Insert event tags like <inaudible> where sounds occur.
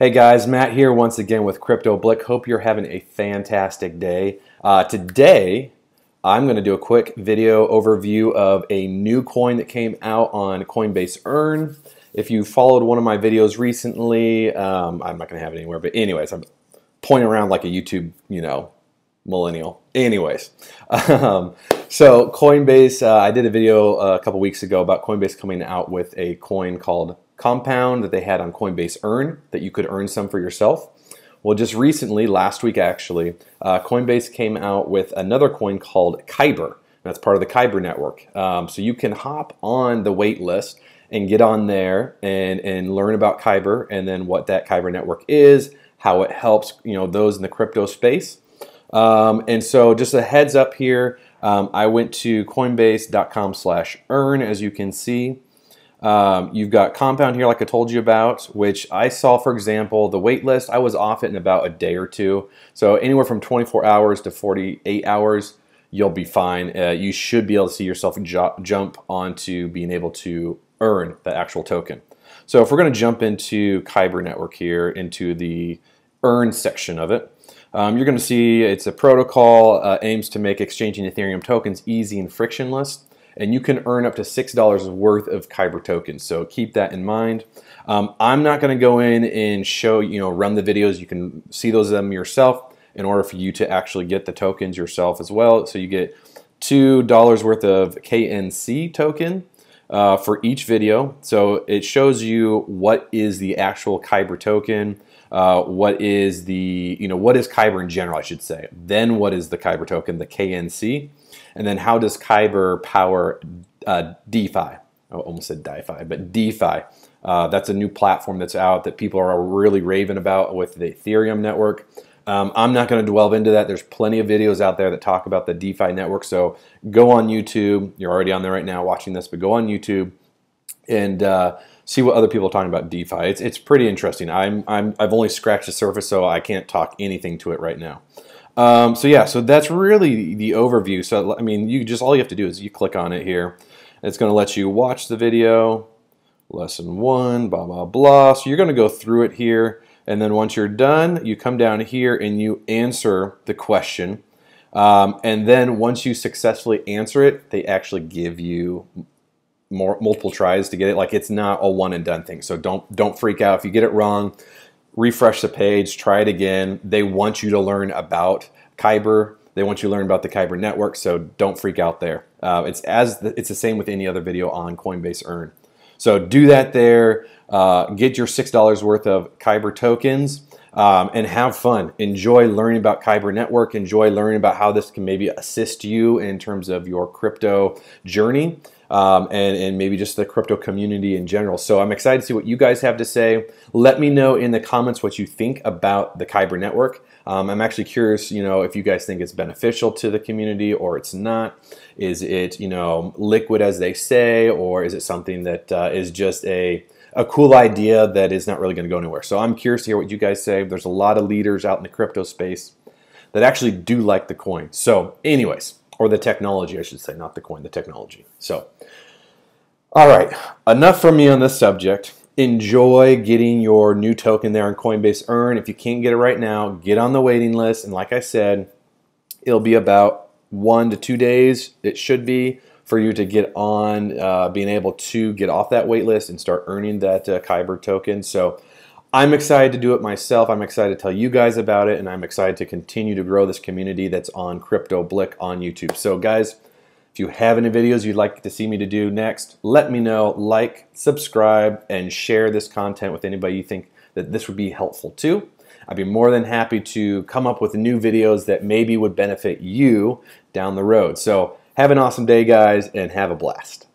Hey guys, Matt here once again with Crypto Blick. Hope you're having a fantastic day. Uh, today, I'm going to do a quick video overview of a new coin that came out on Coinbase Earn. If you followed one of my videos recently, um, I'm not going to have it anywhere, but anyways, I'm pointing around like a YouTube, you know, millennial. Anyways, <laughs> um, so Coinbase, uh, I did a video a couple weeks ago about Coinbase coming out with a coin called compound that they had on Coinbase Earn that you could earn some for yourself. Well, just recently, last week actually, uh, Coinbase came out with another coin called Kyber. That's part of the Kyber network. Um, so you can hop on the wait list and get on there and, and learn about Kyber and then what that Kyber network is, how it helps you know those in the crypto space. Um, and so just a heads up here, um, I went to coinbase.com slash earn as you can see. Um, you've got compound here, like I told you about, which I saw, for example, the wait list. I was off it in about a day or two. So anywhere from 24 hours to 48 hours, you'll be fine. Uh, you should be able to see yourself ju jump onto being able to earn the actual token. So if we're going to jump into Kyber Network here, into the earn section of it, um, you're going to see it's a protocol uh, aims to make exchanging Ethereum tokens easy and frictionless and you can earn up to $6 worth of Kyber tokens. So keep that in mind. Um, I'm not going to go in and show, you know, run the videos. You can see those of them yourself in order for you to actually get the tokens yourself as well. So you get $2 worth of KNC token uh, for each video. So it shows you what is the actual Kyber token, uh, what is the, you know, what is Kyber in general, I should say. Then what is the Kyber token, the KNC. And then how does Kyber power uh, DeFi? I almost said DeFi, but DeFi. Uh, that's a new platform that's out that people are really raving about with the Ethereum network. Um, I'm not going to delve into that. There's plenty of videos out there that talk about the DeFi network. So go on YouTube. You're already on there right now watching this, but go on YouTube and uh, see what other people are talking about DeFi. It's, it's pretty interesting. I'm, I'm, I've only scratched the surface, so I can't talk anything to it right now. Um, so yeah, so that's really the overview. So I mean, you just all you have to do is you click on it here. It's going to let you watch the video, lesson one, blah blah blah. So you're going to go through it here, and then once you're done, you come down here and you answer the question. Um, and then once you successfully answer it, they actually give you more multiple tries to get it. Like it's not a one and done thing. So don't don't freak out if you get it wrong refresh the page, try it again. They want you to learn about Kyber. They want you to learn about the Kyber network, so don't freak out there. Uh, it's as the, it's the same with any other video on Coinbase Earn. So do that there. Uh, get your six dollars worth of Kyber tokens. Um, and have fun. Enjoy learning about Kyber Network. Enjoy learning about how this can maybe assist you in terms of your crypto journey um, and, and maybe just the crypto community in general. So I'm excited to see what you guys have to say. Let me know in the comments what you think about the Kyber network. Um, I'm actually curious, you know, if you guys think it's beneficial to the community or it's not. Is it, you know, liquid as they say, or is it something that uh, is just a a cool idea that is not really going to go anywhere. So I'm curious to hear what you guys say. There's a lot of leaders out in the crypto space that actually do like the coin. So, anyways, or the technology, I should say, not the coin, the technology. So, all right, enough from me on this subject. Enjoy getting your new token there on Coinbase Earn. If you can't get it right now, get on the waiting list. And like I said, it'll be about one to two days, it should be, for you to get on uh, being able to get off that wait list and start earning that uh, Kyber token. So, I'm excited to do it myself. I'm excited to tell you guys about it, and I'm excited to continue to grow this community that's on Crypto Blick on YouTube. So, guys, if you have any videos you'd like to see me to do next, let me know. Like, subscribe, and share this content with anybody you think that this would be helpful to. I'd be more than happy to come up with new videos that maybe would benefit you down the road. So, have an awesome day, guys, and have a blast.